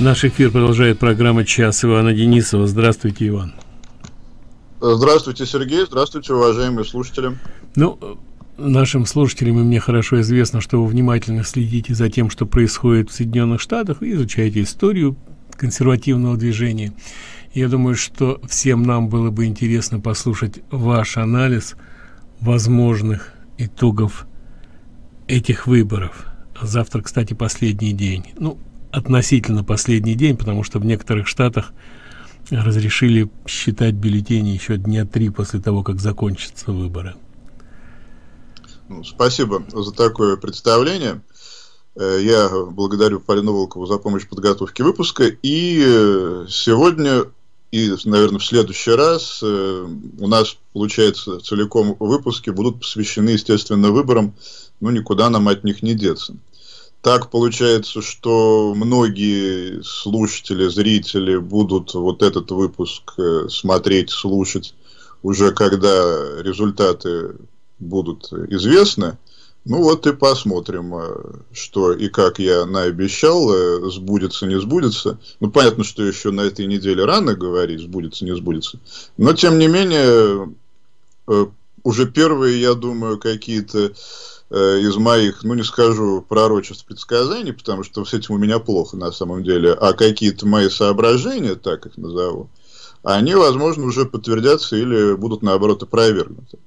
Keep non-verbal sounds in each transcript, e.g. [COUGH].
Наш эфир продолжает программа «Час» Ивана Денисова. Здравствуйте, Иван. Здравствуйте, Сергей. Здравствуйте, уважаемые слушатели. Ну, нашим слушателям и мне хорошо известно, что вы внимательно следите за тем, что происходит в Соединенных Штатах, и изучаете историю консервативного движения. Я думаю, что всем нам было бы интересно послушать ваш анализ возможных итогов этих выборов. Завтра, кстати, последний день. Ну, относительно последний день, потому что в некоторых штатах разрешили считать бюллетени еще дня три после того, как закончатся выборы. Ну, спасибо за такое представление. Э, я благодарю Полину Волкову за помощь в подготовке выпуска. И э, сегодня, и, наверное, в следующий раз э, у нас, получается, целиком выпуски будут посвящены, естественно, выборам. Ну, никуда нам от них не деться. Так получается, что многие слушатели, зрители будут вот этот выпуск э, смотреть, слушать уже когда результаты будут известны. Ну вот и посмотрим, э, что и как я наобещал, э, сбудется, не сбудется. Ну понятно, что еще на этой неделе рано говорить, сбудется, не сбудется. Но тем не менее, уже первые, я думаю, какие-то из моих, ну не скажу пророчеств, предсказаний, потому что с этим у меня плохо на самом деле, а какие-то мои соображения, так их назову, они, возможно, уже подтвердятся или будут, наоборот, опровергнуты.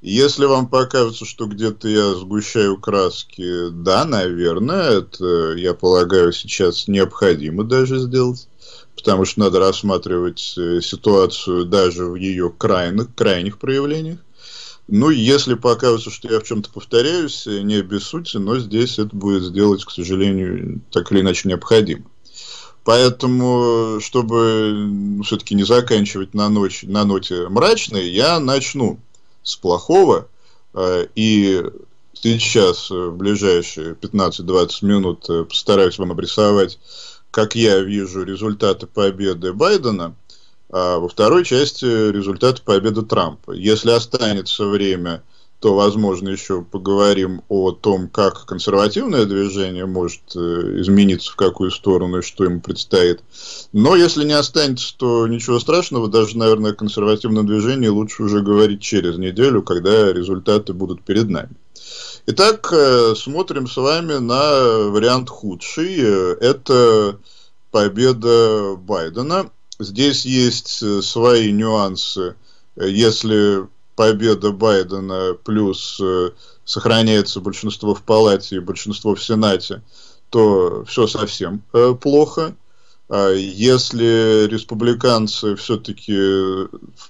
Если вам покажется, что где-то я сгущаю краски, да, наверное, это, я полагаю, сейчас необходимо даже сделать, потому что надо рассматривать э, ситуацию даже в ее крайних, крайних проявлениях. Ну, если покажется, что я в чем-то повторяюсь, э, не обессудьте, но здесь это будет сделать, к сожалению, так или иначе необходимо. Поэтому, чтобы все-таки не заканчивать на, ночь, на ноте мрачной, я начну с плохого. Э, и сейчас, э, в ближайшие 15-20 минут, постараюсь вам обрисовать, как я вижу результаты победы Байдена – а во второй части результаты победы Трампа. Если останется время, то, возможно, еще поговорим о том, как консервативное движение может э, измениться в какую сторону и что ему предстоит. Но если не останется, то ничего страшного, даже, наверное, о консервативном движении лучше уже говорить через неделю, когда результаты будут перед нами. Итак, э, смотрим с вами на вариант худший. Э, это победа Байдена. Здесь есть э, свои нюансы. Если победа Байдена плюс э, сохраняется большинство в палате и большинство в Сенате, то все совсем э, плохо. А если республиканцы все-таки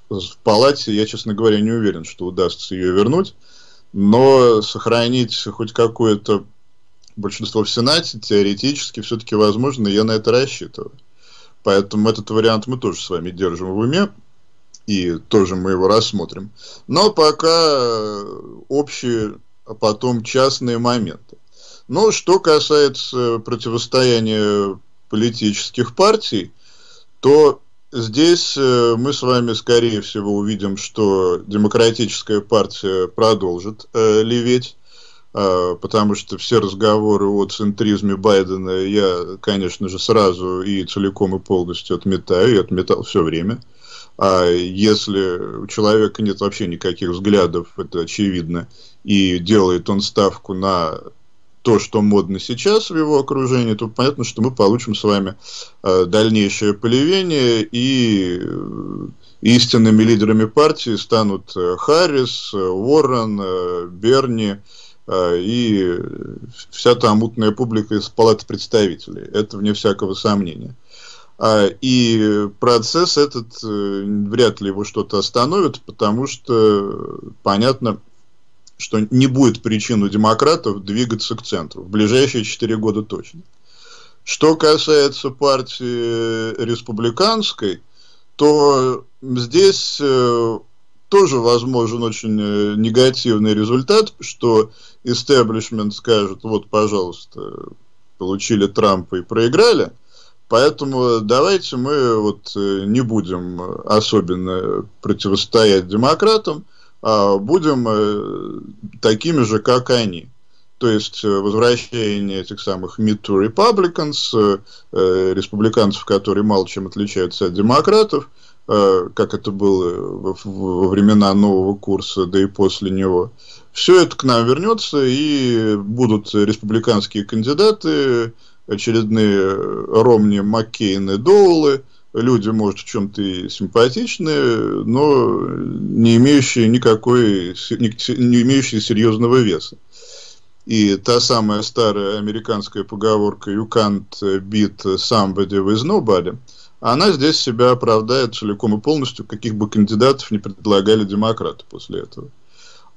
в палате, я, честно говоря, не уверен, что удастся ее вернуть, но сохранить хоть какое-то большинство в Сенате теоретически все-таки возможно, я на это рассчитываю. Поэтому этот вариант мы тоже с вами держим в уме. И тоже мы его рассмотрим. Но пока общие, а потом частные моменты. Но что касается противостояния политических партий, то здесь э, мы с вами, скорее всего, увидим, что демократическая партия продолжит э, леветь потому что все разговоры о центризме Байдена я, конечно же, сразу и целиком и полностью отметаю, и отметал все время. А если у человека нет вообще никаких взглядов, это очевидно, и делает он ставку на то, что модно сейчас в его окружении, то понятно, что мы получим с вами а, дальнейшее поливение, и э, истинными лидерами партии станут э, Харрис, э, Уоррен, Берни, а, и вся та мутная публика из палаты представителей. Это вне всякого сомнения. А, и процесс этот, э, вряд ли его что-то остановит, потому что понятно, что не будет причин у демократов двигаться к центру. В ближайшие 4 года точно. Что касается партии республиканской, то здесь э, тоже возможен очень э, негативный результат, что истеблишмент скажет, вот, пожалуйста, получили Трампа и проиграли, поэтому давайте мы вот э, не будем особенно противостоять демократам, а будем э, такими же, как они. то есть э, возвращение этих самых mid-to republicans, э, э, республиканцев, которые мало чем отличаются от демократов, э, как это было во, во времена нового курса, да и после него. Все это к нам вернется, и будут республиканские кандидаты, очередные Ромни, Маккейн и Доулы, люди, может, в чем-то и симпатичные, но не имеющие никакой, не имеющие серьезного веса. И та самая старая американская поговорка «You can't beat somebody with nobody», она здесь себя оправдает целиком и полностью, каких бы кандидатов не предлагали демократы после этого.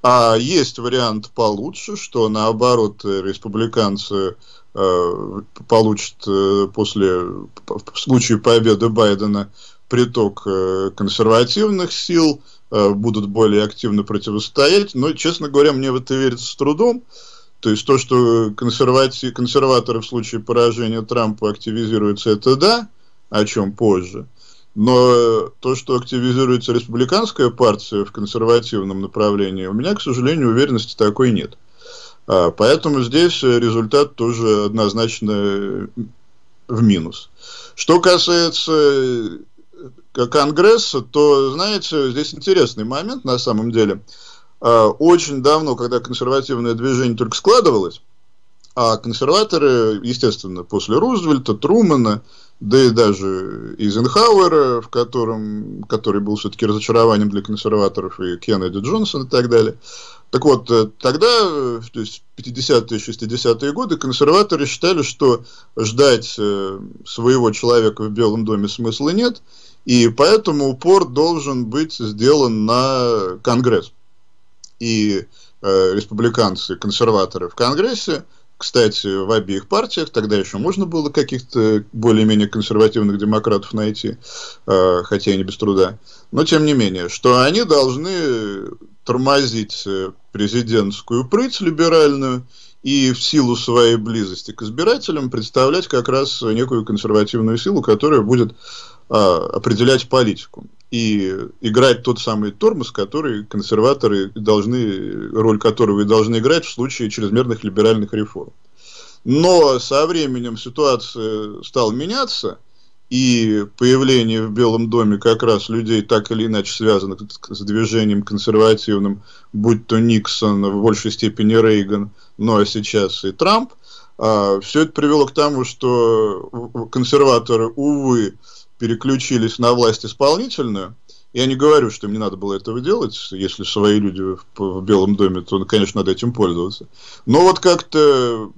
А есть вариант получше, что наоборот республиканцы э, получат э, после, в случае победы Байдена приток э, консервативных сил, э, будут более активно противостоять. Но, честно говоря, мне в это верится с трудом. То есть то, что консервати... консерваторы в случае поражения Трампа активизируются, это да, о чем позже. Но то, что активизируется республиканская партия в консервативном направлении, у меня, к сожалению, уверенности такой нет. А, поэтому здесь результат тоже однозначно в минус. Что касается э, Конгресса, то, знаете, здесь интересный момент на самом деле. А, очень давно, когда консервативное движение только складывалось, а консерваторы, естественно, после Рузвельта, Трумана, да и даже Эйзенхауэра, в котором, который был все-таки разочарованием для консерваторов, и Кеннеди Джонсон и так далее. Так вот, э, тогда, то есть 50-е, 60-е годы, консерваторы считали, что ждать э, своего человека в Белом доме смысла нет, и поэтому упор должен быть сделан на Конгресс. И э, республиканцы, консерваторы в Конгрессе – кстати, в обеих партиях, тогда еще можно было каких-то более-менее консервативных демократов найти, э, хотя и не без труда. Но тем не менее, что они должны тормозить э, президентскую прыть либеральную и в силу своей близости к избирателям представлять как раз некую консервативную силу, которая будет а, определять политику и играть тот самый тормоз, который консерваторы должны, роль которого и должны играть в случае чрезмерных либеральных реформ. Но со временем ситуация стала меняться, и появление в Белом доме как раз людей, так или иначе связанных с движением консервативным, будь то Никсон, в большей степени Рейган, ну а сейчас и Трамп, а, все это привело к тому, что консерваторы, увы, переключились на власть исполнительную. Я не говорю, что им не надо было этого делать. Если свои люди в, Белом доме, то, конечно, надо этим пользоваться. Но вот как-то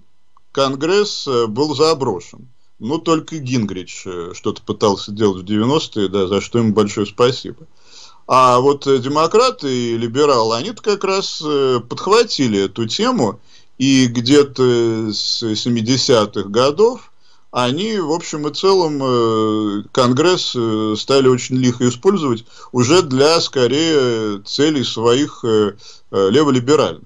Конгресс э, был заброшен. Ну, только Гингрич э, что-то пытался делать в 90-е, да, за что ему большое спасибо. А вот э, демократы и либералы, они как раз подхватили эту тему, и где-то с 70-х годов они, в общем и целом, э, Конгресс э, стали очень лихо использовать уже для, скорее, целей своих э, леволиберальных.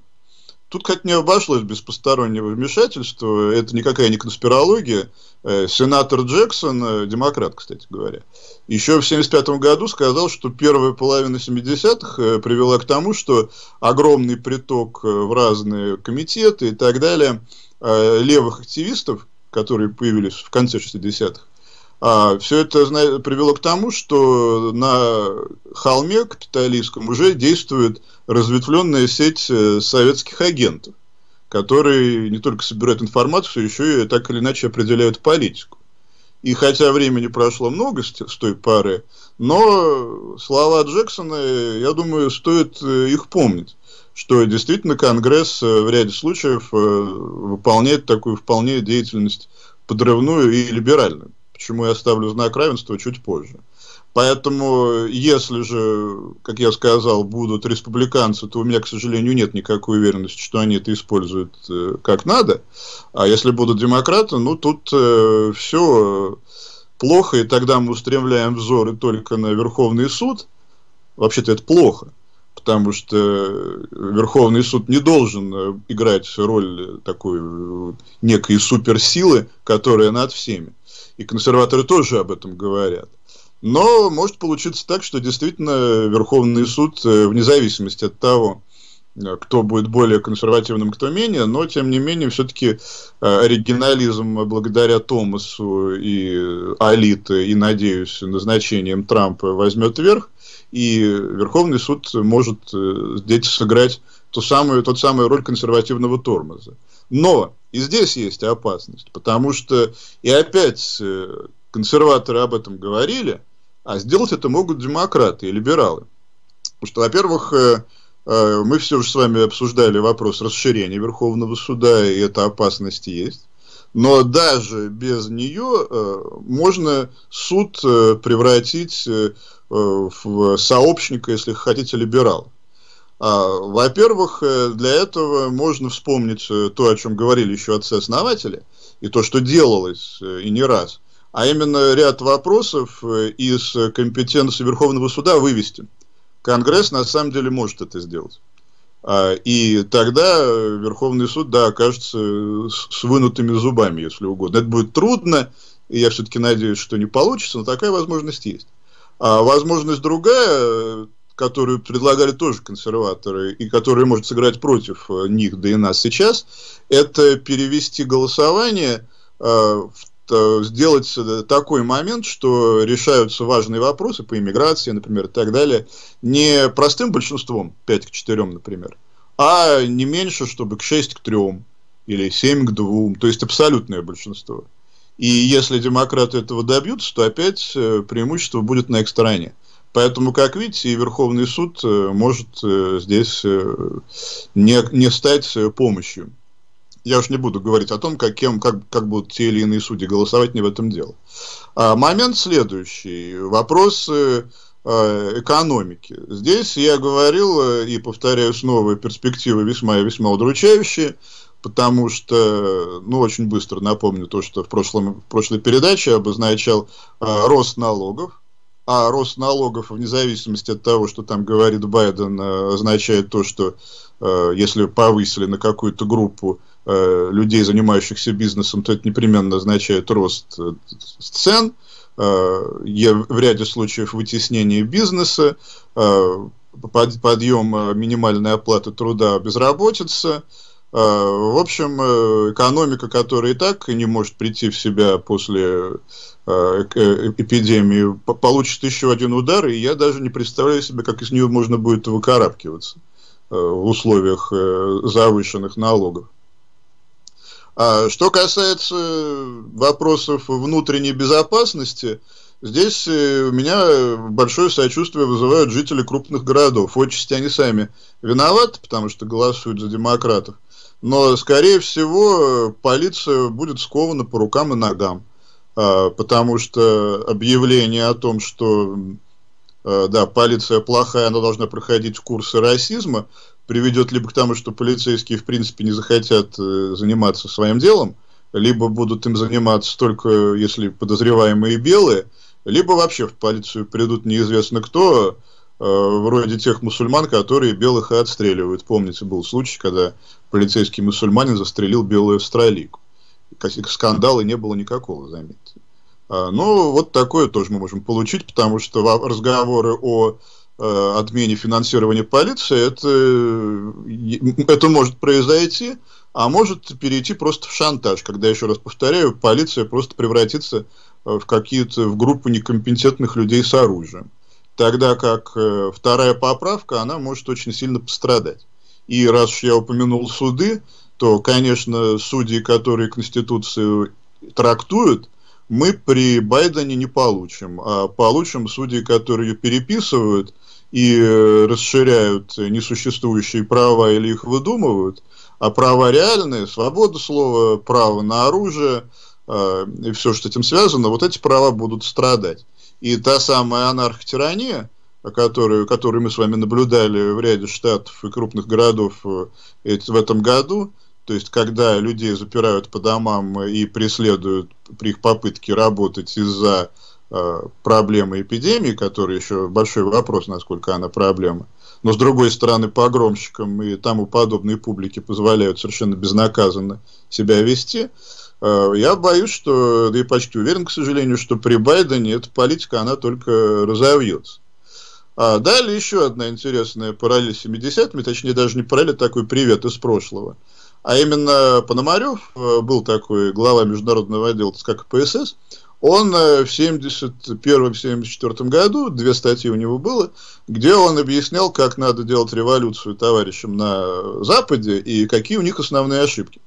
Тут как не обошлось без постороннего вмешательства, это никакая не конспирология. Сенатор Джексон, демократ, кстати говоря, еще в 1975 году сказал, что первая половина 70-х привела к тому, что огромный приток в разные комитеты и так далее левых активистов которые появились в конце 60-х, а, все это привело к тому, что на холме капиталистском уже действует разветвленная сеть э, советских агентов, которые не только собирают информацию, еще и так или иначе определяют политику. И хотя времени прошло много с той пары, но слова Джексона, я думаю, стоит э, их помнить что действительно Конгресс э, в ряде случаев э, выполняет такую вполне деятельность подрывную и либеральную. Почему я ставлю знак равенства чуть позже. Поэтому, если же, как я сказал, будут республиканцы, то у меня, к сожалению, нет никакой уверенности, что они это используют э, как надо. А если будут демократы, ну, тут э, все плохо, и тогда мы устремляем взоры только на Верховный суд. Вообще-то это плохо потому что Верховный суд не должен э, играть роль такой э, некой суперсилы, которая над всеми. И консерваторы тоже об этом говорят. Но может получиться так, что действительно Верховный суд, э, вне зависимости от того, кто будет более консервативным, кто менее, но, тем не менее, все-таки оригинализм благодаря Томасу и Алите, и, надеюсь, назначением Трампа возьмет верх, и Верховный суд может здесь сыграть ту самую, тот самую роль консервативного тормоза. Но и здесь есть опасность, потому что, и опять консерваторы об этом говорили, а сделать это могут демократы и либералы. Потому что, во-первых, э, э, мы все же с вами обсуждали вопрос расширения Верховного суда, и эта опасность есть. Но даже без нее э, можно суд превратить в сообщника, если хотите, либерал. А, во-первых, для этого можно вспомнить то, о чем говорили еще отцы-основатели, и то, что делалось и не раз, а именно ряд вопросов из компетенции Верховного суда вывести. Конгресс на самом деле может это сделать. А, и тогда Верховный суд, да, окажется с вынутыми зубами, если угодно. Это будет трудно, и я все-таки надеюсь, что не получится, но такая возможность есть. А возможность другая, которую предлагали тоже консерваторы, и которая может сыграть против них, да и нас сейчас, это перевести голосование Э, сделать э, такой момент, что решаются важные вопросы по иммиграции, например, и так далее, не простым большинством, 5 к 4, например, а не меньше, чтобы к 6 к 3 или 7 к 2, то есть абсолютное большинство. И если демократы этого добьются, то опять э, преимущество будет на их стороне. Поэтому, как видите, и Верховный суд может здесь не, не стать помощью я уж не буду говорить о том, как, кем, как, как будут те или иные судьи голосовать, не в этом дело. А, момент следующий. Вопрос э, экономики. Здесь я говорил э, и повторяю снова, перспективы весьма и весьма удручающие, потому что, ну, очень быстро напомню то, что в, прошлом, в прошлой передаче обозначал э, рост налогов, а рост налогов, вне зависимости от того, что там говорит Байден, э, означает то, что э, если повысили на какую-то группу Э, людей, занимающихся бизнесом, то это непременно означает рост э, цен, э, в ряде случаев вытеснение бизнеса, подъем минимальной оплаты труда, безработица. В общем, экономика, которая и так не может прийти в себя после эпидемии, получит еще один удар, и я даже не представляю себе, как из нее можно будет выкарабкиваться в условиях завышенных налогов. А что касается вопросов внутренней безопасности, здесь э, у меня большое сочувствие вызывают жители крупных городов. Отчасти они сами виноваты, потому что голосуют за демократов. Но, скорее всего, полиция будет скована по рукам и ногам. А, потому что объявление о том, что э, да, полиция плохая, она должна проходить курсы расизма, приведет либо к тому, что полицейские, в принципе, не захотят э, заниматься своим делом, либо будут им заниматься только если подозреваемые белые, либо вообще в полицию придут неизвестно кто, э, вроде тех мусульман, которые белых и отстреливают. Помните, был случай, когда полицейский мусульманин застрелил белую австралийку. Скандала не было никакого, заметьте. А, ну, вот такое тоже мы можем получить, потому что разговоры о Э, отмене финансирования полиции, это, э, это может произойти, а может перейти просто в шантаж, когда, еще раз повторяю, полиция просто превратится э, в какие-то, в группу некомпетентных людей с оружием. Тогда как вторая поправка, она может очень сильно пострадать. И раз уж я упомянул суды, то, конечно, судьи, которые Конституцию трактуют, мы при Байдене не получим, а получим судьи, которые переписывают – и э, расширяют несуществующие права или их выдумывают, а права реальные, свобода слова, право на оружие э, и все, что с этим связано, вот эти права будут страдать. И та самая анархотирания, которую, которую мы с вами наблюдали в ряде штатов и крупных городов э, в этом году, то есть когда людей запирают по домам и преследуют при их попытке работать из-за Э, проблемы эпидемии, которая еще большой вопрос, насколько она проблема. Но, с другой стороны, погромщикам и тому подобные публике позволяют совершенно безнаказанно себя вести. Э, я боюсь, что, да и почти уверен, к сожалению, что при Байдене эта политика, она только разовьется. А далее еще одна интересная параллель с 70-ми, точнее даже не параллель, а такой привет из прошлого. А именно Пономарев э, был такой глава международного отдела как ПСС. Он э, в 71-74 году, две статьи у него было, где он объяснял, как надо делать революцию товарищам на Западе и какие у них основные ошибки.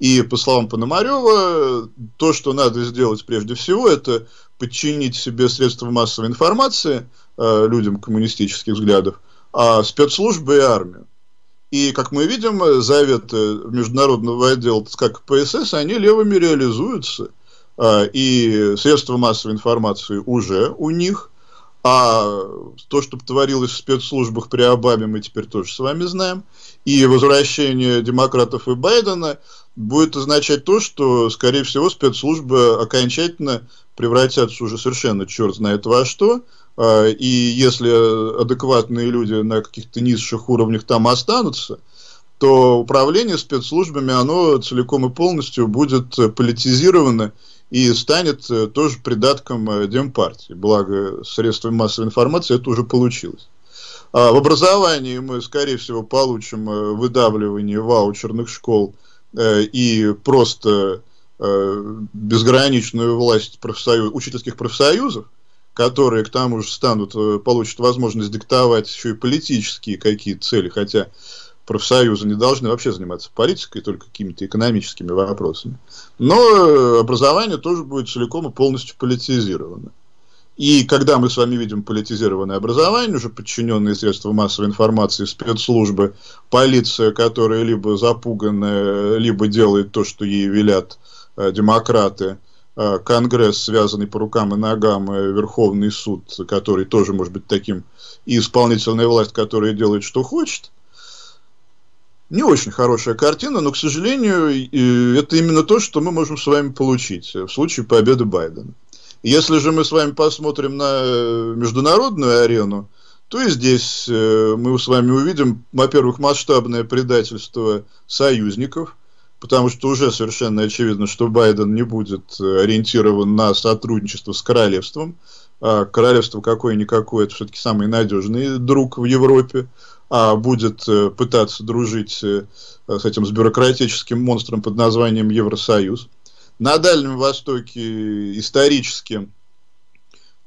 И по словам Пономарева, то, что надо сделать прежде всего, это подчинить себе средства массовой информации людям коммунистических взглядов, а спецслужбы и армию. И, как мы видим, заветы международного отдела, как ПСС, они левыми реализуются. Э, и средства массовой информации уже у них. А то, что творилось в спецслужбах при Обаме, мы теперь тоже с вами знаем. И возвращение демократов и Байдена будет означать то, что, скорее всего, спецслужбы окончательно превратятся уже совершенно черт знает во что, а, и если адекватные люди на каких-то низших уровнях там останутся, то управление спецслужбами, оно целиком и полностью будет политизировано и станет э, тоже придатком э, Демпартии. Благо, средствами массовой информации это уже получилось. А в образовании мы, скорее всего, получим э, выдавливание ваучерных школ – и просто безграничную власть профсоюз, учительских профсоюзов, которые к тому же станут, э, получат возможность диктовать еще и политические какие-то цели, хотя профсоюзы не должны вообще заниматься политикой, только какими-то экономическими вопросами. Но образование тоже будет целиком и полностью политизировано. И когда мы с вами видим политизированное образование, уже подчиненные средства массовой информации, спецслужбы, полиция, которая либо запуганная, либо делает то, что ей велят э, демократы, э, Конгресс, связанный по рукам и ногам, э, Верховный суд, который тоже может быть таким, и исполнительная власть, которая делает, что хочет. Не очень хорошая картина, но, к сожалению, это именно то, что мы можем с вами получить в случае победы Байдена. Если же мы с вами посмотрим на э, международную арену, то и здесь э, мы с вами увидим, во-первых, масштабное предательство союзников, потому что уже совершенно очевидно, что Байден не будет э, ориентирован на сотрудничество с королевством. А королевство какое-никакое, это все-таки самый надежный друг в Европе, а будет пытаться дружить с этим с бюрократическим монстром под названием Евросоюз. На Дальнем Востоке исторически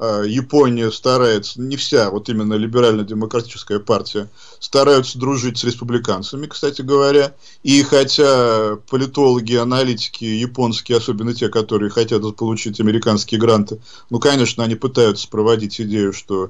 Япония старается, не вся, вот именно либерально-демократическая партия, стараются дружить с республиканцами, кстати говоря. И хотя политологи, аналитики японские, особенно те, которые хотят получить американские гранты, ну, конечно, они пытаются проводить идею, что э,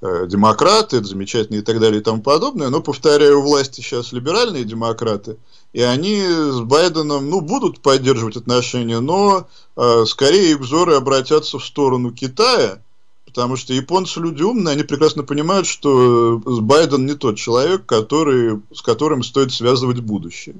демократы, это замечательно и так далее и тому подобное, но, повторяю, у власти сейчас либеральные демократы – и они с Байденом, ну, будут поддерживать отношения, но э, скорее их взоры обратятся в сторону Китая, потому что японцы люди умные, они прекрасно понимают, что Байден не тот человек, который, с которым стоит связывать будущее.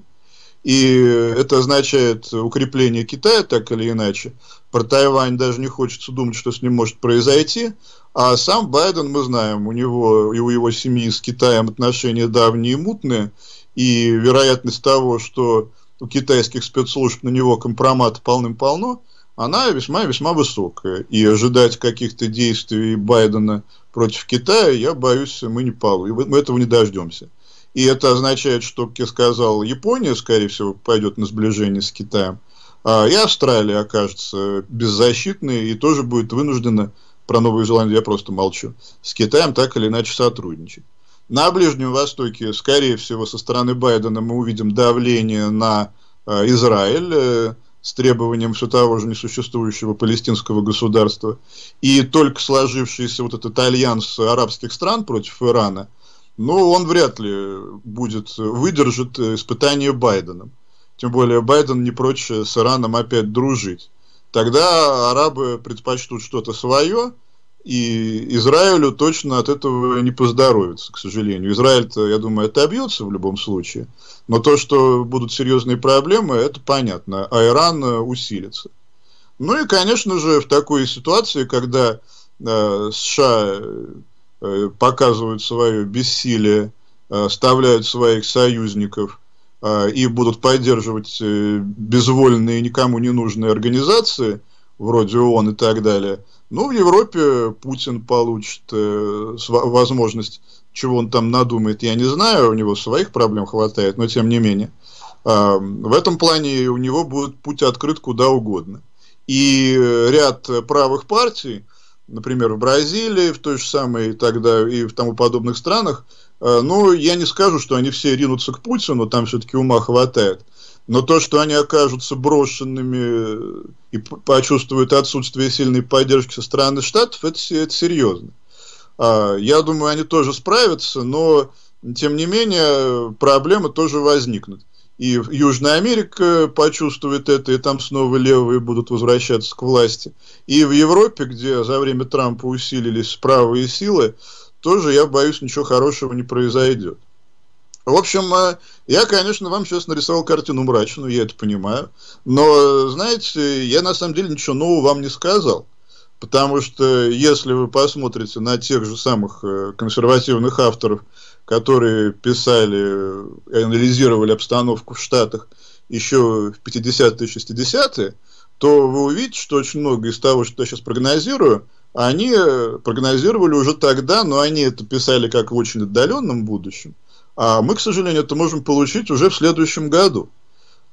И это означает укрепление Китая, так или иначе. Про Тайвань даже не хочется думать, что с ним может произойти. А сам Байден, мы знаем, у него и у его семьи с Китаем отношения давние и мутные и вероятность того, что у китайских спецслужб на него компромат полным-полно, она весьма-весьма высокая. И ожидать каких-то действий Байдена против Китая, я боюсь, мы не. Мы этого не дождемся. И это означает, что, как я сказал, Япония, скорее всего, пойдет на сближение с Китаем, а и Австралия окажется беззащитной и тоже будет вынуждена, про Новую Зеландию я просто молчу, с Китаем так или иначе сотрудничать. На Ближнем Востоке, скорее всего, со стороны Байдена мы увидим давление на э, Израиль э, с требованием все того же несуществующего палестинского государства. И только сложившийся вот этот альянс арабских стран против Ирана, ну, он вряд ли будет, выдержит испытание Байденом. Тем более Байден не прочь с Ираном опять дружить. Тогда арабы предпочтут что-то свое, и Израилю точно от этого не поздоровится, к сожалению. Израиль-то, я думаю, отобьется в любом случае. Но то, что будут серьезные проблемы, это понятно. А Иран э, усилится. Ну и, конечно же, в такой ситуации, когда э, США показывают свое бессилие, э, оставляют своих союзников э, и будут поддерживать э, безвольные, никому не нужные организации – вроде ООН и так далее. Ну, в Европе Путин получит э, возможность, чего он там надумает, я не знаю, у него своих проблем хватает, но тем не менее. Э, в этом плане у него будет путь открыт куда угодно. И ряд правых партий, например, в Бразилии, в той же самой тогда и в тому подобных странах, э, ну, я не скажу, что они все ринутся к Путину, там все-таки ума хватает. Но то, что они окажутся брошенными и почувствуют отсутствие сильной поддержки со стороны Штатов, это, это серьезно. А, я думаю, они тоже справятся, но, тем не менее, проблемы тоже возникнут. И Южная Америка почувствует это, и там снова левые будут возвращаться к власти. И в Европе, где за время Трампа усилились правые силы, тоже, я боюсь, ничего хорошего не произойдет. В общем, э, я, конечно, вам сейчас нарисовал картину мрачную, я это понимаю. Но, знаете, я на самом деле ничего нового вам не сказал. Потому что если вы посмотрите на тех же самых э, консервативных авторов, которые писали и анализировали обстановку в Штатах еще в 50-е и 60-е, то вы увидите, что очень много из того, что я сейчас прогнозирую, они э, прогнозировали уже тогда, но они это писали как в очень отдаленном будущем. А мы, к сожалению, это можем получить уже в следующем году.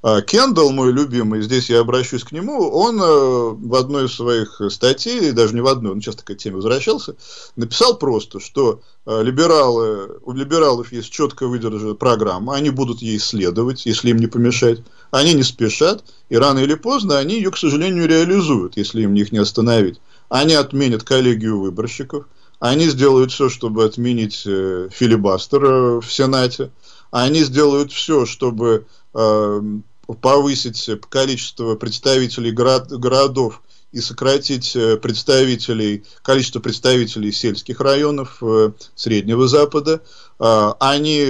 А Кендалл, мой любимый, здесь я обращусь к нему, он э, в одной из своих статей, даже не в одной, он часто к этой теме возвращался, написал просто, что э, либералы, у либералов есть четко выдержанная программа, они будут ей следовать, если им не помешать, они не спешат, и рано или поздно они ее, к сожалению, реализуют, если им их не остановить. Они отменят коллегию выборщиков, они сделают все, чтобы отменить э, филибастер в Сенате. Они сделают все, чтобы повысить количество представителей город, городов и сократить э, представителей, количество представителей сельских районов э, Среднего Запада. Э, они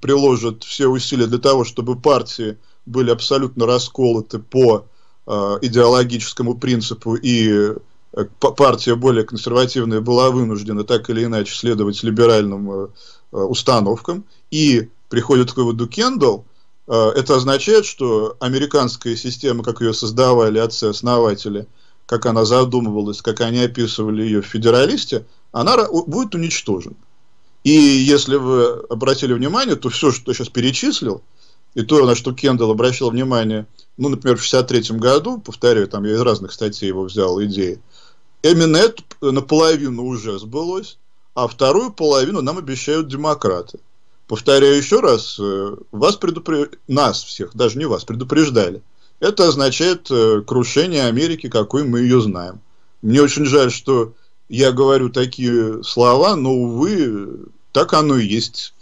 приложат все усилия для того, чтобы партии были абсолютно расколоты по э, идеологическому принципу и Э, партия более консервативная была вынуждена так или иначе следовать либеральным э, э, установкам, и приходит к выводу Кендалл, это означает, что американская система, как ее создавали отцы-основатели, как она задумывалась, как они описывали ее в «Федералисте», она будет уничтожена. И если вы обратили внимание, то все, что я сейчас перечислил, и то, на что Кендалл обращал внимание, ну, например, в 63 году, повторяю, там я из разных статей его взял идеи, Именно это наполовину уже сбылось, а вторую половину нам обещают демократы. Повторяю еще раз, э, вас предупр... нас всех, даже не вас, предупреждали. Это означает э, крушение Америки, какой мы ее знаем. Мне очень жаль, что я говорю такие слова, но, увы, так оно и есть.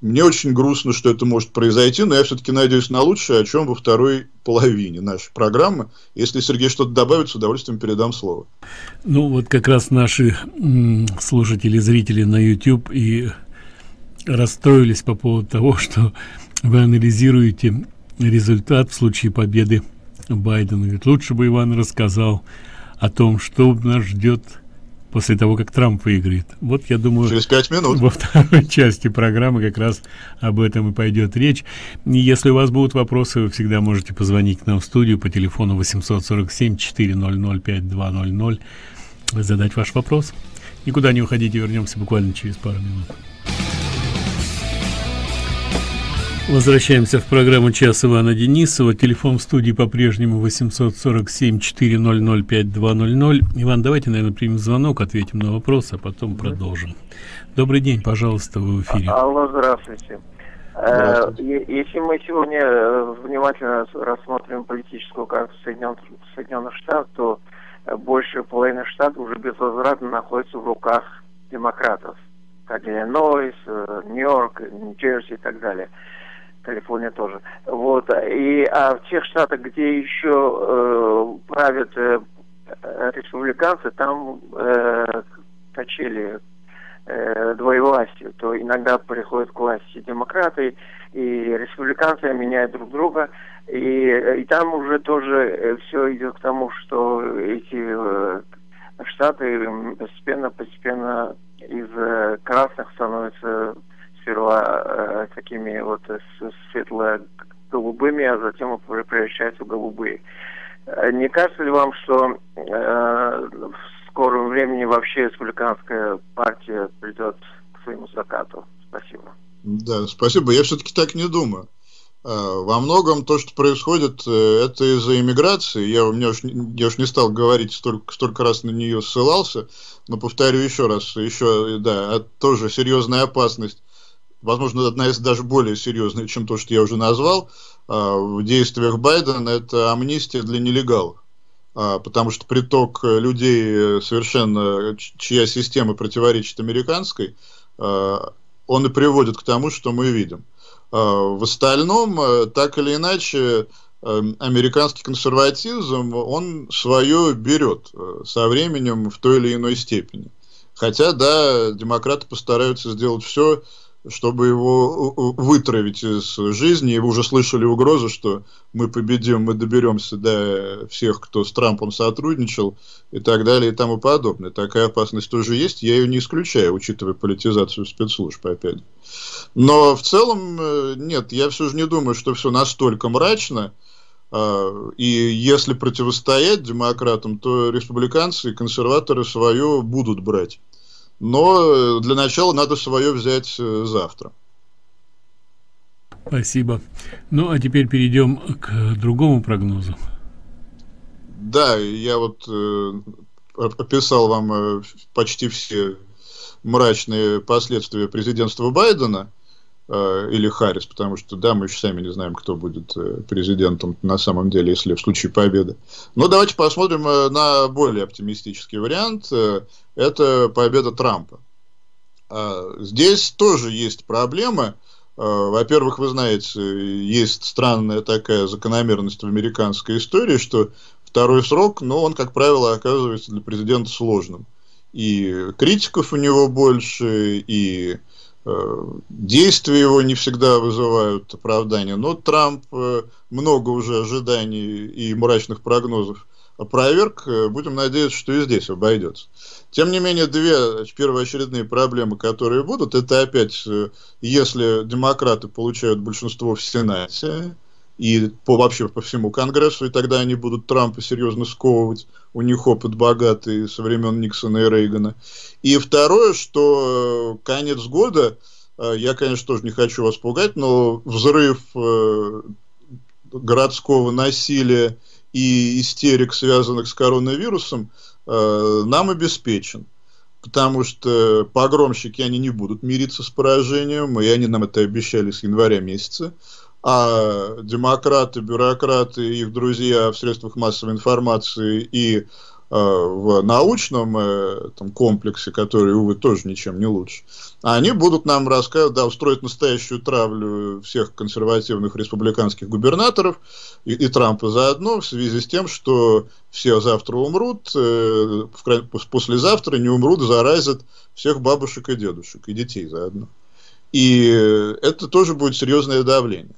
Мне очень грустно, что это может произойти, но я все-таки надеюсь на лучшее, о чем во второй половине нашей программы. Если Сергей что-то добавит, с удовольствием передам слово. Ну, вот как раз наши слушатели, зрители на YouTube и расстроились по поводу того, [LAUGHS] что вы анализируете результат в случае победы Байдена. Ведь лучше бы Иван рассказал о том, что нас ждет после того, как Трамп выиграет. Вот, я думаю, через пять минут во второй [LAUGHS] части программы как раз об этом и пойдет речь. Если у вас будут вопросы, вы всегда можете позвонить к нам в студию по телефону 847 400 5200 задать ваш вопрос. Никуда не уходите, вернемся буквально через пару минут. Возвращаемся в программу «Час Ивана Денисова». Телефон в студии по-прежнему 847-400-5200. Иван, давайте, наверное, примем звонок, ответим на вопрос, а потом продолжим. Добрый день, пожалуйста, вы в эфире. Алло, здравствуйте. здравствуйте. Э, если мы сегодня э, внимательно рассмотрим политическую карту Соединенных, Соединенных Штатов, то э, большая половина штатов уже безвозвратно находится в руках демократов, как Иллинойс, Нью-Йорк, Нью-Джерси и так далее. Калифорния тоже. Вот. И а в тех штатах, где еще э, правят э, республиканцы, там э, качели э, двоевластия, то иногда приходят к власти демократы, и республиканцы меняют друг друга, и, и там уже тоже э, все идет к тому, что эти э, штаты постепенно, постепенно из э, красных становятся сперва э, такими вот светло-голубыми, а затем превращаются в голубые. Не кажется ли вам, что э, в скором времени вообще республиканская партия придет к своему закату? Спасибо. Да, спасибо. Я все-таки так не думаю. А, во многом то, что происходит, э, это из-за иммиграции. Я, у меня уж, я уж не стал говорить, столько, столько раз на нее ссылался, но повторю еще раз, еще, да, тоже серьезная опасность, возможно, одна из даже более серьезных, чем то, что я уже назвал, а, в действиях Байдена, это амнистия для нелегалов. А, потому что приток людей совершенно, чья система противоречит американской, он и приводит к тому, что мы видим. А, в остальном, э, так или иначе, э, американский консерватизм, он свое берет э, со временем в той или иной степени. Хотя, да, демократы постараются сделать все, чтобы его вытравить из жизни. И вы уже слышали угрозы, что мы победим, мы доберемся до всех, кто с Трампом сотрудничал и так далее и тому подобное. Такая опасность тоже есть, я ее не исключаю, учитывая политизацию спецслужб, опять. Но в целом, э, нет, я все же не думаю, что все настолько мрачно. А, и если противостоять демократам, то республиканцы и консерваторы свое будут брать. Но для начала надо свое взять э, завтра. Спасибо. Ну, а теперь перейдем к другому прогнозу. Да, я вот э, описал вам э, почти все мрачные последствия президентства Байдена э, или Харрис, потому что, да, мы еще сами не знаем, кто будет э, президентом на самом деле, если в случае победы. Но давайте посмотрим э, на более оптимистический вариант. Э, это победа Трампа. Э, здесь тоже есть проблема. Э, во-первых, вы знаете, есть странная такая закономерность в американской истории, что второй срок, но он, как правило, оказывается для президента сложным. И критиков у него больше, и э, действия его не всегда вызывают оправдания. Но Трамп э, много уже ожиданий и мрачных прогнозов опроверг. Э, будем надеяться, что и здесь обойдется. Тем не менее, две первоочередные проблемы, которые будут, это опять, э, если демократы получают большинство в Сенате, и по, вообще по всему Конгрессу, и тогда они будут Трампа серьезно сковывать. У них опыт богатый со времен Никсона и Рейгана. И второе, что э, конец года, э, я, конечно, тоже не хочу вас пугать, но взрыв э, городского насилия и истерик, связанных с коронавирусом, нам обеспечен. Потому что погромщики, они не будут мириться с поражением, и они нам это обещали с января месяца а демократы, бюрократы, их друзья в средствах массовой информации и э, в научном э, там, комплексе, который, увы, тоже ничем не лучше, они будут нам рассказывать, да, устроить настоящую травлю всех консервативных республиканских губернаторов и, и Трампа заодно в связи с тем, что все завтра умрут, э, послезавтра не умрут, заразят всех бабушек и дедушек, и детей заодно. И это тоже будет серьезное давление.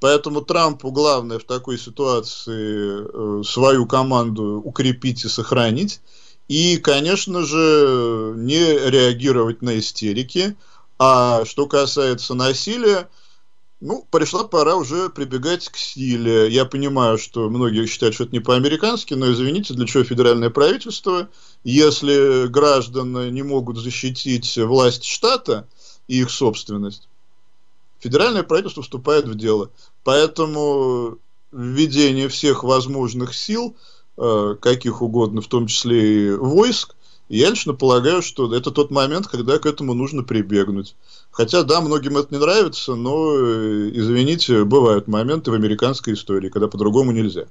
Поэтому Трампу главное в такой ситуации э, свою команду укрепить и сохранить. И, конечно же, не реагировать на истерики. А что касается насилия, ну, пришла пора уже прибегать к силе. Я понимаю, что многие считают, что это не по-американски, но извините, для чего федеральное правительство, если граждане не могут защитить власть штата и их собственность, федеральное правительство вступает в дело. Поэтому введение всех возможных сил, э, каких угодно, в том числе и войск, я лично полагаю, что это тот момент, когда к этому нужно прибегнуть. Хотя, да, многим это не нравится, но, э, извините, бывают моменты в американской истории, когда по-другому нельзя.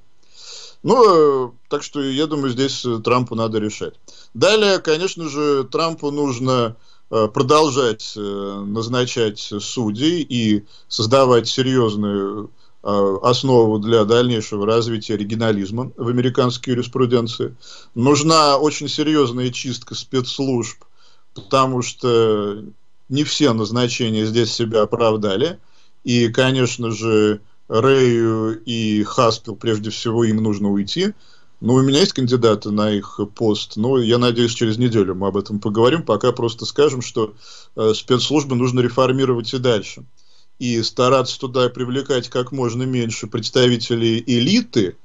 Ну, э, так что я думаю, здесь Трампу надо решать. Далее, конечно же, Трампу нужно продолжать э, назначать судей и создавать серьезную э, основу для дальнейшего развития оригинализма в американской юриспруденции. Нужна очень серьезная чистка спецслужб, потому что не все назначения здесь себя оправдали. И, конечно же, Рэю и Хаспел, прежде всего, им нужно уйти – ну, у меня есть кандидаты на их пост, но я надеюсь, через неделю мы об этом поговорим. Пока просто скажем, что э, спецслужбы нужно реформировать и дальше. И стараться туда привлекать как можно меньше представителей элиты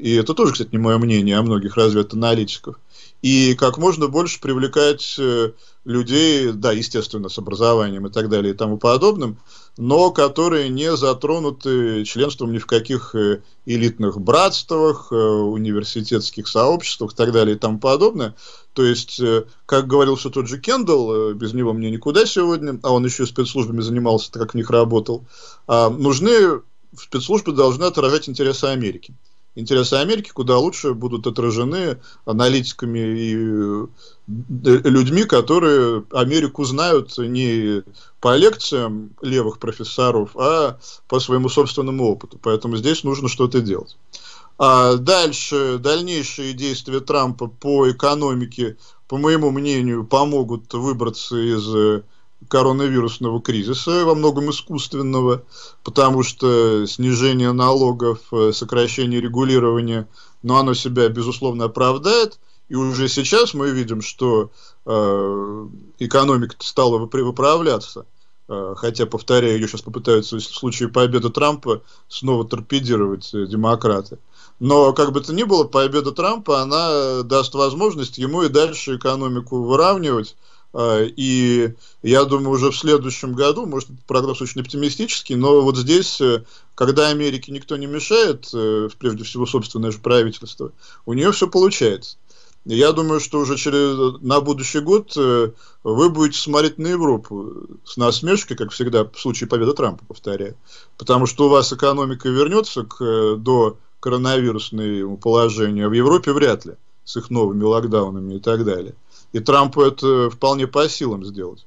и это тоже, кстати, не мое мнение, а многих разведаналитиков, и как можно больше привлекать э, людей, да, естественно, с образованием и так далее и тому подобным, но которые не затронуты членством ни в каких э, элитных братствах, э, университетских сообществах и так далее и тому подобное. То есть, как говорил все тот же Кендалл, без него мне никуда сегодня, а он еще спецслужбами занимался, так как в них работал, а, нужны спецслужбы должны отражать интересы Америки интересы Америки куда лучше будут отражены аналитиками и э, людьми, которые Америку знают не по лекциям левых профессоров, а по своему собственному опыту. Поэтому здесь нужно что-то делать. А дальше, дальнейшие действия Трампа по экономике, по моему мнению, помогут выбраться из э, коронавирусного кризиса, во многом искусственного, потому что снижение налогов, э, сокращение регулирования, но оно себя, безусловно, оправдает. И уже сейчас мы видим, что э, экономика стала выправляться. Э, хотя, повторяю, ее сейчас попытаются в случае победы Трампа снова торпедировать э, демократы. Но, как бы то ни было, победа Трампа, она даст возможность ему и дальше экономику выравнивать, и я думаю, уже в следующем году, может, прогноз очень оптимистический, но вот здесь, э, когда Америке никто не мешает, э, прежде всего собственное же правительство, у нее все получается. Я думаю, что уже через, на будущий год э, вы будете смотреть на Европу с насмешкой, как всегда, в случае победы Трампа, повторяю. Потому что у вас экономика вернется к до коронавирусной положению, а в Европе вряд ли, с их новыми локдаунами и так далее. И Трампу это вполне по силам сделать.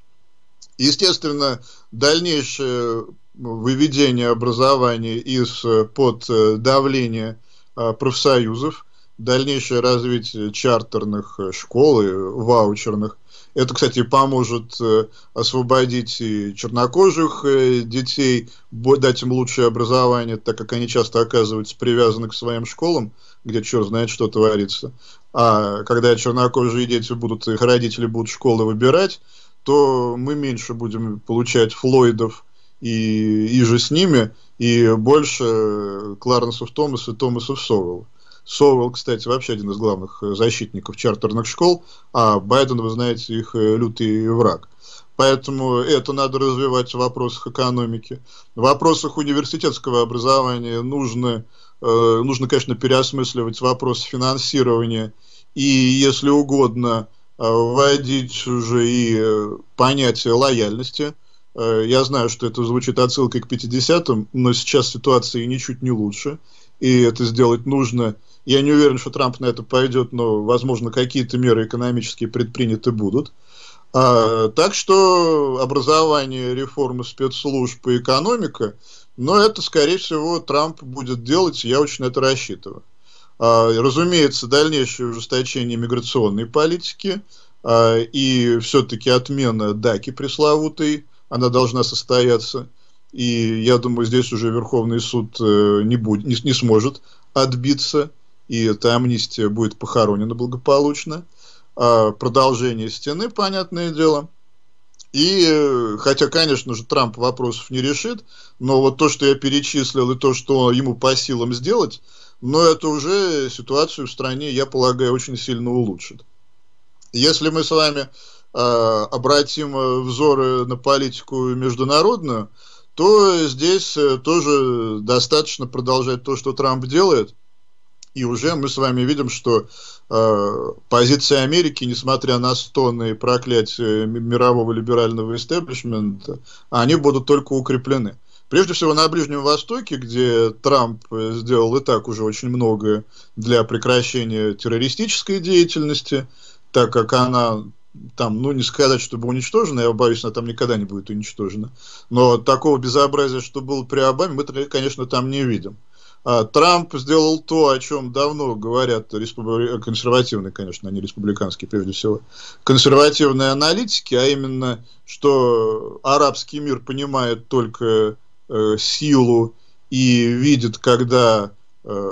Естественно, дальнейшее выведение образования из-под э, давления э, профсоюзов, дальнейшее развитие чартерных школ и ваучерных. Это, кстати, поможет э, освободить и чернокожих детей, дать им лучшее образование, так как они часто оказываются привязаны к своим школам, где черт знает, что творится. А когда чернокожие дети будут, их родители будут школы выбирать, то мы меньше будем получать Флойдов и, и же с ними, и больше Кларенсов Томаса и Томасов Совелл. Совелл, кстати, вообще один из главных защитников чартерных школ, а Байден, вы знаете, их лютый враг. Поэтому это надо развивать в вопросах экономики. В вопросах университетского образования нужно Э, нужно, конечно, переосмысливать вопрос финансирования и, если угодно, э, вводить уже и э, понятие лояльности. Я знаю, что это звучит отсылкой к 50-м, но сейчас ситуация ничуть не лучше, и это сделать нужно. Я не уверен, что Трамп на это пойдет, но, возможно, какие-то меры экономические предприняты будут. А, так что образование, реформы спецслужб и экономика – но это, скорее всего, Трамп будет делать, я очень на это рассчитываю. А, разумеется, дальнейшее ужесточение миграционной политики а, и все-таки отмена ДАКи пресловутой, она должна состояться. И я думаю, здесь уже Верховный суд э, не, будет, не, не сможет отбиться, и эта амнистия будет похоронена благополучно. А продолжение стены, понятное дело – и, э, хотя, конечно же, Трамп вопросов не решит, но вот то, что я перечислил, и то, что ему по силам сделать, но это уже ситуацию в стране, я полагаю, очень сильно улучшит. Если мы с вами э, обратим э, взоры на политику международную, то здесь э, тоже достаточно продолжать то, что Трамп делает. И уже мы с вами видим, что Э, позиции Америки, несмотря на стоны проклятия мирового либерального истеблишмента, они будут только укреплены. Прежде всего на Ближнем Востоке, где Трамп сделал и так уже очень многое для прекращения террористической деятельности, так как она там, ну, не сказать, чтобы уничтожена, я боюсь, она там никогда не будет уничтожена. Но такого безобразия, что было при Обаме, мы, конечно, там не видим. А, Трамп сделал то, о чем давно говорят консервативные, конечно, не республиканские, прежде всего, консервативные аналитики, а именно, что арабский мир понимает только э, силу и видит, когда э,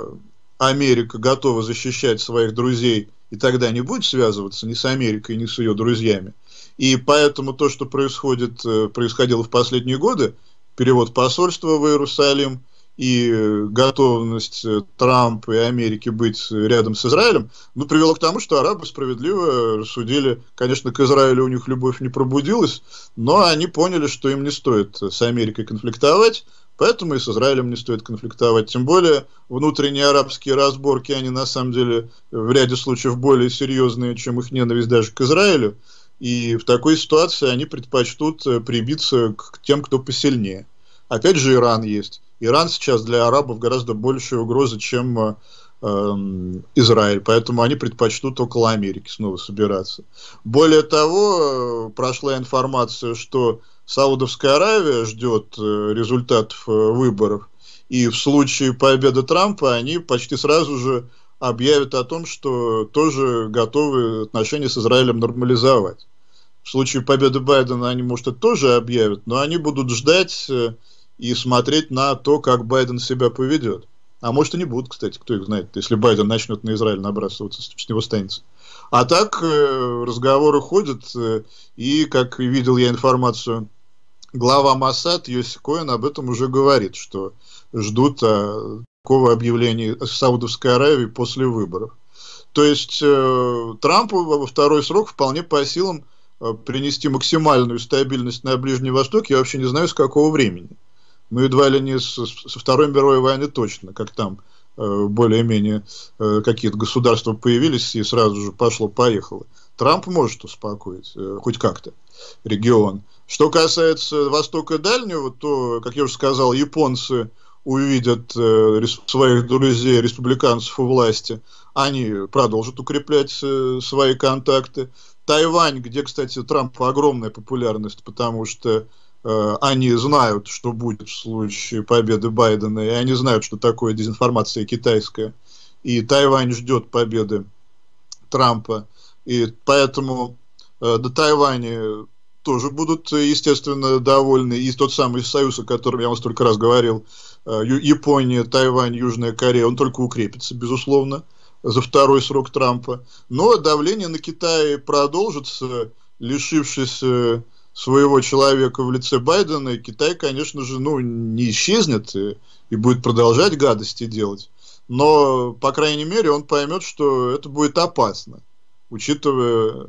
Америка готова защищать своих друзей, и тогда не будет связываться ни с Америкой, ни с ее друзьями. И поэтому то, что происходит, э, происходило в последние годы, перевод посольства в Иерусалим – и готовность Трампа и Америки быть рядом с Израилем, ну, привело к тому, что арабы справедливо рассудили, конечно, к Израилю у них любовь не пробудилась, но они поняли, что им не стоит с Америкой конфликтовать, Поэтому и с Израилем не стоит конфликтовать. Тем более внутренние арабские разборки, они на самом деле в ряде случаев более серьезные, чем их ненависть даже к Израилю. И в такой ситуации они предпочтут э, прибиться к тем, кто посильнее. Опять же, Иран есть. Иран сейчас для арабов гораздо большая угроза, чем э, эм, Израиль, поэтому они предпочтут около Америки снова собираться. Более того, э, прошла информация, что Саудовская Аравия ждет э, результатов выборов, и в случае победы Трампа они почти сразу же объявят о том, что тоже готовы отношения с Израилем нормализовать. В случае победы Байдена они, может, это тоже объявят, но они будут ждать и смотреть на то, как Байден себя поведет. А может и не будут, кстати, кто их знает, если Байден начнет на Израиль набрасываться, с него станется. А так разговоры ходят, и, как видел я информацию, глава Масад Йоси Коэн об этом уже говорит, что ждут а, такого объявления Саудовской Аравии после выборов. То есть э, Трампу во второй срок вполне по силам э, принести максимальную стабильность на Ближнем Востоке, я вообще не знаю, с какого времени. Ну, едва ли не с, со Второй мировой войны точно, как там э, более-менее э, какие-то государства появились и сразу же пошло-поехало. Трамп может успокоить, э, хоть как-то, регион. Что касается Востока Дальнего, то, как я уже сказал, японцы увидят э, своих друзей, республиканцев у власти, они продолжат укреплять э, свои контакты. Тайвань, где, кстати, Трампа огромная популярность, потому что они знают, что будет в случае победы Байдена, и они знают, что такое дезинформация китайская. И Тайвань ждет победы Трампа. И поэтому э, до Тайваня тоже будут, естественно, довольны. И тот самый союз, о котором я вам столько раз говорил, э, Япония, Тайвань, Южная Корея, он только укрепится, безусловно, за второй срок Трампа. Но давление на Китай продолжится, лишившись э, своего человека в лице Байдена, и Китай, конечно же, ну, не исчезнет и, и будет продолжать гадости делать. Но, по крайней мере, он поймет, что это будет опасно, учитывая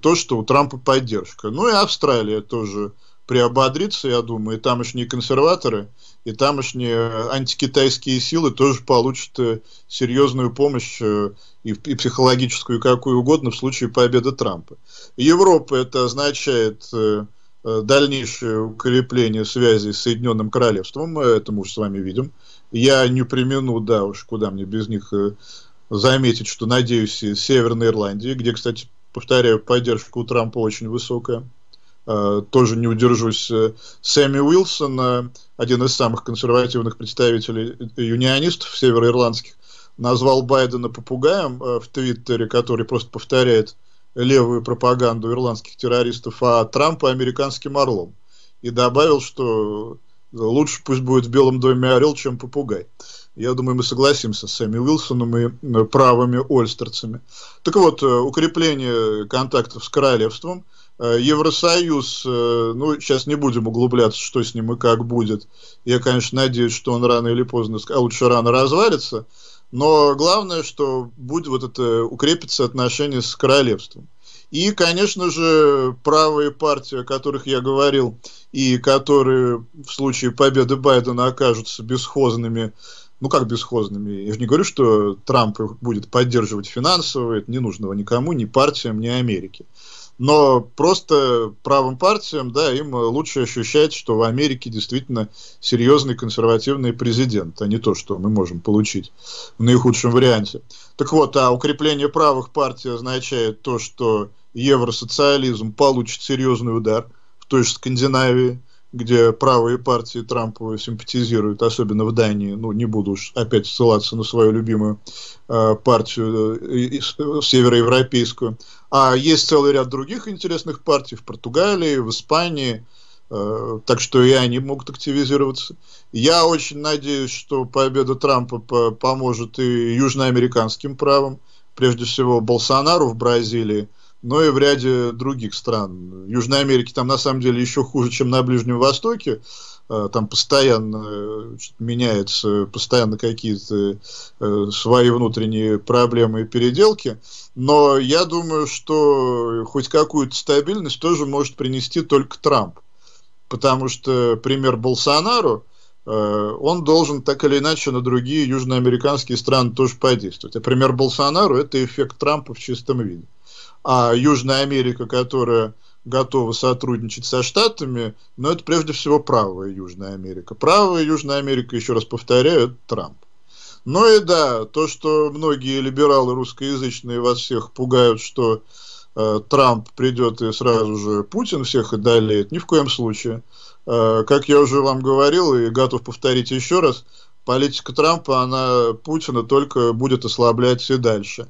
то, что у Трампа поддержка. Ну и Австралия тоже приободрится, я думаю, и тамошние консерваторы, и тамошние антикитайские силы тоже получат э, серьезную помощь э, и, и психологическую, и какую угодно в случае победы Трампа. Европа это означает э, дальнейшее укрепление связи с Соединенным Королевством, это мы уже с вами видим. Я не примену, да уж, куда мне без них заметить, что, надеюсь, из Северной Ирландии, где, кстати, повторяю, поддержка у Трампа очень высокая. Uh, тоже не удержусь. Э, Сэмми Уилсон, uh, один из самых консервативных представителей юнионистов североирландских, назвал Байдена попугаем в Твиттере, который просто повторяет левую пропаганду ирландских террористов, а Трампа американским орлом. И добавил, что лучше пусть будет в Белом доме орел, чем попугай. Я думаю, мы согласимся с Сэмми Уилсоном и э, правыми ольстерцами. Так вот, э, укрепление контактов с королевством, э, Евросоюз, ну, сейчас не будем углубляться, что с ним и как будет. Я, конечно, надеюсь, что он рано или поздно, а лучше рано развалится. Но главное, что будет вот это укрепится отношения с королевством. И, конечно же, правые партии, о которых я говорил, и которые в случае победы Байдена окажутся бесхозными ну как бесхозными. Я же не говорю, что Трамп их будет поддерживать финансово, это не нужно никому, ни партиям, ни Америке. Но просто правым партиям, да, им лучше ощущать, что в Америке действительно серьезный консервативный президент, а не то, что мы можем получить в наихудшем варианте. Так вот, а укрепление правых партий означает то, что евросоциализм получит серьезный удар в той же Скандинавии, где правые партии Трампа симпатизируют, особенно в Дании, ну, не буду уж опять ссылаться на свою любимую э, партию э, североевропейскую. А есть целый ряд других интересных партий в Португалии, в Испании, э, так что и они могут активизироваться. Я очень надеюсь, что победа Трампа по поможет и южноамериканским правам, прежде всего Болсонару в Бразилии, но и в ряде других стран. Южной Америки там на самом деле еще хуже, чем на Ближнем Востоке, э, там постоянно э, меняется, постоянно какие-то свои внутренние проблемы и переделки. Но я думаю, что хоть какую-то стабильность тоже может принести только Трамп. Потому что пример Болсонару, он должен так или иначе на другие южноамериканские страны тоже подействовать. А пример Болсонару – это эффект Трампа в чистом виде. А Южная Америка, которая готова сотрудничать со Штатами, но это прежде всего правая Южная Америка. Правая Южная Америка, еще раз повторяю, это Трамп. Ну и да, то, что многие либералы русскоязычные вас всех пугают, что э, Трамп придет и сразу же Путин всех одолеет, ни в коем случае. Э, как я уже вам говорил и готов повторить еще раз, политика Трампа, она Путина только будет ослаблять и дальше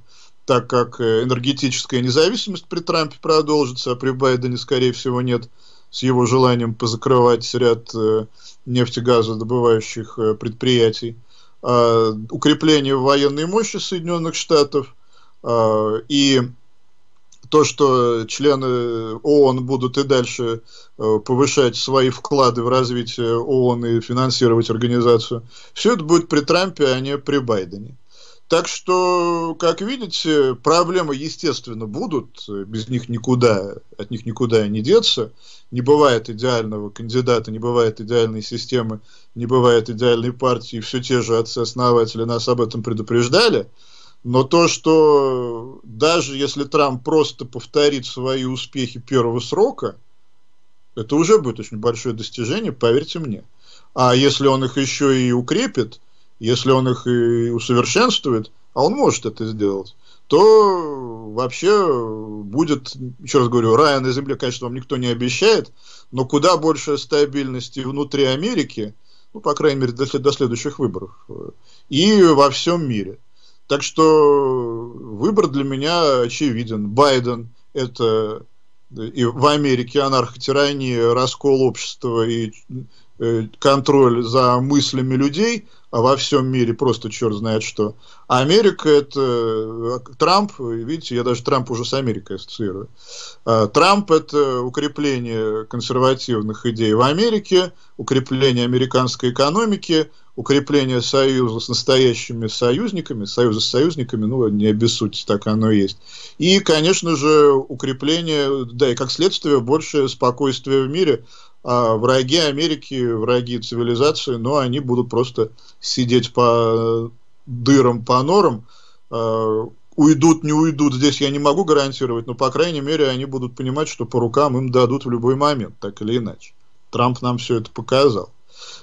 так как э, энергетическая независимость при Трампе продолжится, а при Байдене, скорее всего, нет, с его желанием позакрывать ряд э, нефтегазодобывающих э, предприятий, а, укрепление военной мощи Соединенных Штатов а, и то, что члены ООН будут и дальше повышать свои вклады в развитие ООН и финансировать организацию, все это будет при Трампе, а не при Байдене. Так что, как видите, проблемы, естественно, будут, без них никуда, от них никуда не деться. Не бывает идеального кандидата, не бывает идеальной системы, не бывает идеальной партии. Все те же отцы-основатели нас об этом предупреждали. Но то, что даже если Трамп просто повторит свои успехи первого срока, это уже будет очень большое достижение, поверьте мне. А если он их еще и укрепит – если он их и усовершенствует, а он может это сделать, то вообще будет, еще раз говорю, рая на земле, конечно, вам никто не обещает, но куда больше стабильности внутри Америки, ну, по крайней мере, до, до следующих выборов, и во всем мире. Так что выбор для меня очевиден. Байден – это и в Америке анархотирания, раскол общества и э, контроль за мыслями людей – во всем мире просто черт знает что. А Америка это э, Трамп, видите, я даже Трамп уже с Америкой ассоциирую. А, Трамп это укрепление консервативных идей в Америке, укрепление американской экономики, укрепление союза с настоящими союзниками, союза с союзниками, ну, не обессудьте, так оно и есть. И, конечно же, укрепление, да, и как следствие, большее спокойствие в мире – а враги Америки, враги цивилизации, но ну, они будут просто сидеть по дырам, по норам, э, уйдут, не уйдут, здесь я не могу гарантировать, но, по крайней мере, они будут понимать, что по рукам им дадут в любой момент, так или иначе. Трамп нам все это показал.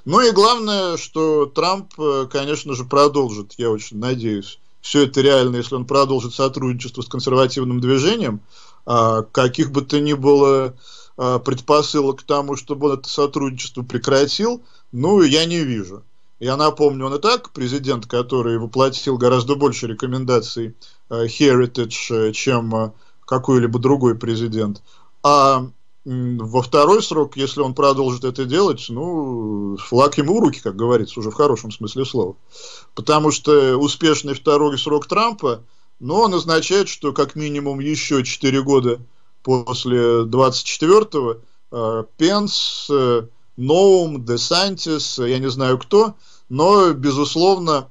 Ну и главное, что Трамп, э, конечно же, продолжит, я очень надеюсь, все это реально, если он продолжит сотрудничество с консервативным движением, а каких бы то ни было предпосылок к тому, чтобы он это сотрудничество прекратил, ну, я не вижу. Я напомню, он и так президент, который воплотил гораздо больше рекомендаций э, Heritage, э, чем какой-либо другой президент. А во второй срок, если он продолжит это делать, ну, флаг ему в руки, как говорится, уже в хорошем смысле слова. Потому что успешный второй срок Трампа, ну, он означает, что как минимум еще 4 года после 24-го э, Пенс, э, Ноум, Десантис, я не знаю кто, но, безусловно,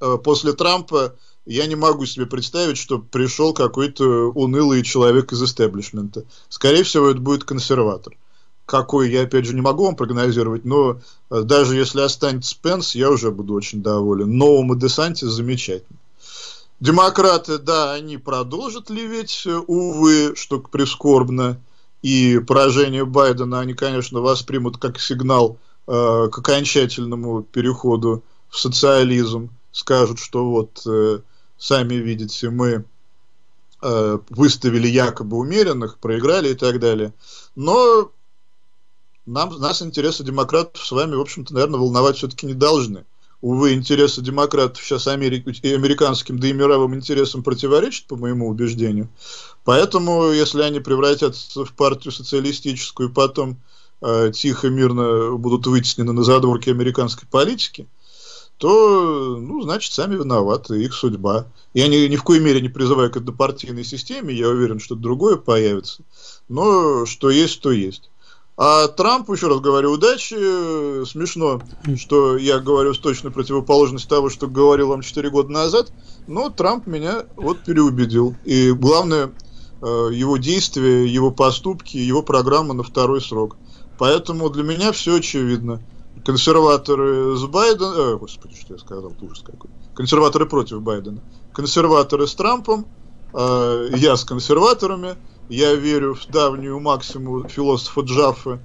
э, после Трампа я не могу себе представить, что пришел какой-то унылый человек из истеблишмента. Скорее всего, это будет консерватор. Какой, я опять же не могу вам прогнозировать, но даже если останется Пенс, я уже буду очень доволен. Ноум и Десантис замечательно. Демократы, да, они продолжат ливеть, э, увы, что прискорбно. И поражение Байдена они, конечно, воспримут как сигнал э, к окончательному переходу в социализм. Скажут, что вот, э, сами видите, мы э, выставили якобы умеренных, проиграли и так далее. Но нам, нас интересы демократов с вами, в общем-то, наверное, волновать все-таки не должны увы, интересы демократов сейчас Америк... и американским, да и мировым интересам противоречат, по моему убеждению. Поэтому, если они превратятся в партию социалистическую, потом э, тихо, мирно будут вытеснены на задворки американской политики, то, ну, значит, сами виноваты, их судьба. Я ни, ни в коей мере не призываю к однопартийной системе, я уверен, что другое появится. Но что есть, то есть. А Трамп, еще раз говорю, удачи. Смешно, что я говорю с точной противоположностью того, что говорил вам 4 года назад. Но Трамп меня вот переубедил. И главное, э, его действия, его поступки, его программа на второй срок. Поэтому для меня все очевидно. Консерваторы с Байденом... Э, господи, что я сказал, ужас какой. Консерваторы против Байдена. Консерваторы с Трампом, э, я с консерваторами – я верю в давнюю максиму философа Джаффа,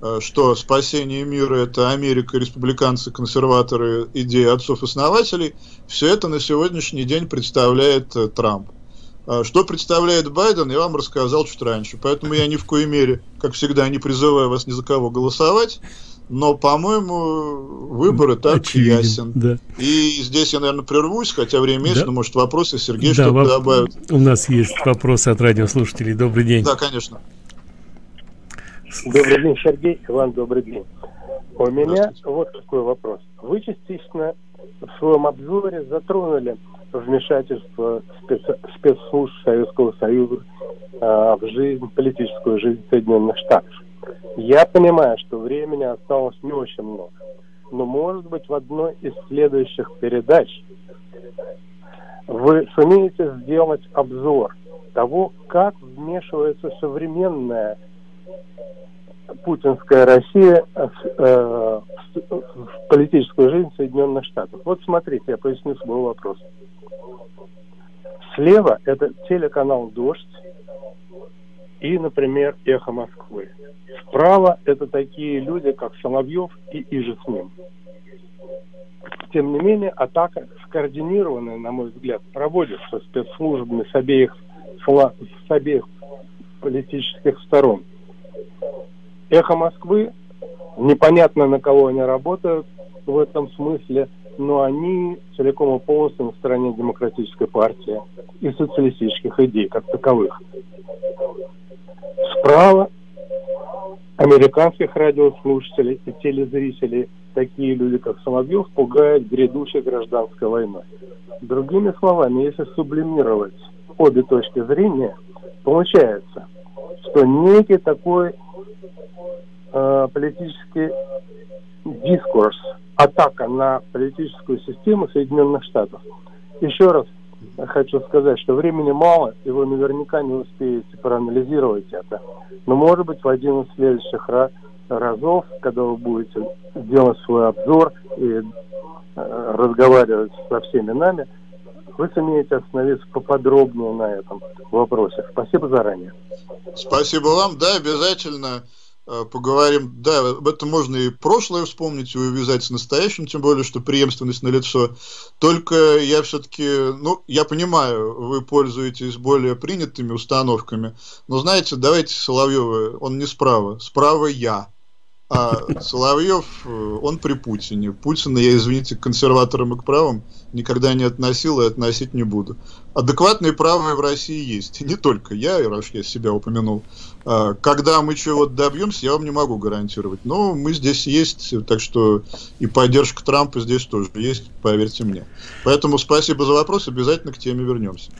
э, что спасение мира – это Америка, республиканцы, консерваторы, идеи отцов-основателей. Все это на сегодняшний день представляет э, Трамп. А что представляет Байден, я вам рассказал чуть раньше. Поэтому я ни в коей мере, как всегда, не призываю вас ни за кого голосовать. Но, по-моему, выбор и так Очевиден, ясен. Да. И здесь я, наверное, прервусь, хотя время есть, да. но, может, вопросы, Сергей, да, что-то воп... добавит. У нас есть вопросы от радиослушателей. Добрый день. Да, конечно. Добрый день, Сергей. Иван, добрый день. У меня вот такой вопрос. Вы частично в своем обзоре затронули вмешательство спец... спецслужб Советского Союза э, в жизнь, политическую жизнь Соединенных Штатов. Я понимаю, что времени осталось не очень много. Но, может быть, в одной из следующих передач вы сумеете сделать обзор того, как вмешивается современная путинская Россия э, в политическую жизнь Соединенных Штатов. Вот смотрите, я поясню свой вопрос. Слева это телеканал «Дождь», и, например, «Эхо Москвы». Справа это такие люди, как Соловьев и Иже с ним. Тем не менее, атака скоординированная, на мой взгляд, проводится спецслужбами с обеих, с обеих политических сторон. «Эхо Москвы» непонятно, на кого они работают в этом смысле, но они целиком и полностью на стороне демократической партии и социалистических идей как таковых справа американских радиослушателей и телезрителей, такие люди, как Соловьев, пугают грядущей гражданской войной. Другими словами, если сублимировать обе точки зрения, получается, что некий такой э, политический дискурс, атака на политическую систему Соединенных Штатов. Еще раз хочу сказать, что времени мало, и вы наверняка не успеете проанализировать это. Но, может быть, в один из следующих разов, когда вы будете делать свой обзор и э, разговаривать со всеми нами, вы сумеете остановиться поподробнее на этом вопросе. Спасибо заранее. Спасибо вам. Да, обязательно поговорим. Да, об этом можно и прошлое вспомнить, и увязать с настоящим, тем более, что преемственность на лицо. Только я все-таки, ну, я понимаю, вы пользуетесь более принятыми установками, но знаете, давайте Соловьева, он не справа, справа я. А Соловьев, э, он при Путине. Путина я, извините, к консерваторам и к правым никогда не относил и относить не буду. Адекватные правые в России есть. не только я, раз я себя упомянул. А, когда мы чего-то добьемся, я вам не могу гарантировать. Но мы здесь есть, так что и поддержка Трампа здесь тоже есть, поверьте мне. Поэтому спасибо за вопрос, обязательно к теме вернемся.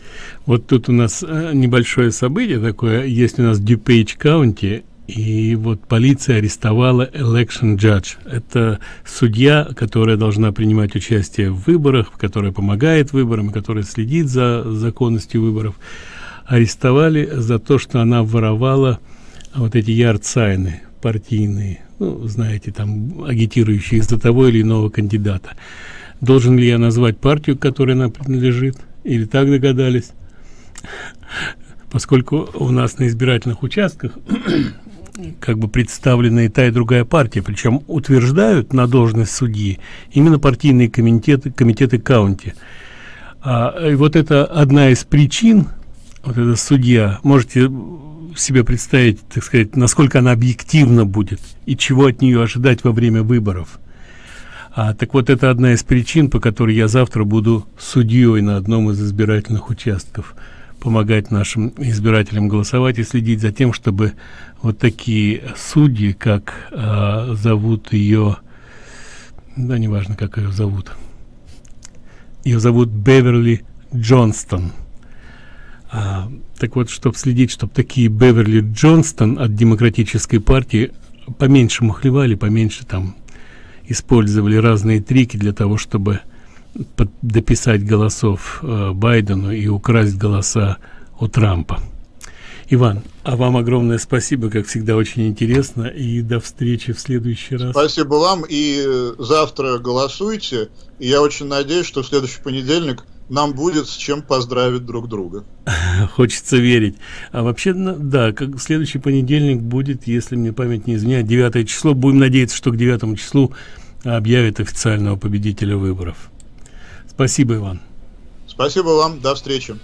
Вот тут у нас э, небольшое событие такое. Есть у нас DuPage County, и вот полиция арестовала election judge. Это судья, которая должна принимать участие в выборах, которая помогает выборам, которая следит за законностью выборов. Арестовали за то, что она воровала вот эти ярдсайны партийные, ну, знаете, там, агитирующие за того или иного кандидата. Должен ли я назвать партию, которой она принадлежит? Или так догадались? Поскольку у нас на избирательных участках как бы представлена и та, и другая партия, причем утверждают на должность судьи именно партийные комитеты, комитеты каунти. А, и вот это одна из причин, вот эта судья, можете себе представить, так сказать, насколько она объективна будет и чего от нее ожидать во время выборов. А, так вот, это одна из причин, по которой я завтра буду судьей на одном из избирательных участков помогать нашим избирателям голосовать и следить за тем, чтобы вот такие судьи, как э, зовут ее, да, неважно, как ее зовут, ее зовут Беверли Джонстон. А, так вот, чтобы следить, чтобы такие Беверли Джонстон от демократической партии поменьше мухлевали, поменьше там использовали разные трики для того, чтобы дописать голосов э, Байдену и украсть голоса у Трампа. Иван, а вам огромное спасибо, как всегда, очень интересно, и до встречи в следующий раз. Спасибо вам, и э, завтра голосуйте, и я очень надеюсь, что в следующий понедельник нам будет с чем поздравить друг друга. [LAUGHS] Хочется верить. А вообще, да, как следующий понедельник будет, если мне память не изменяет, 9 число. Будем надеяться, что к 9 числу объявят официального победителя выборов. Спасибо, Иван. Спасибо вам. До встречи.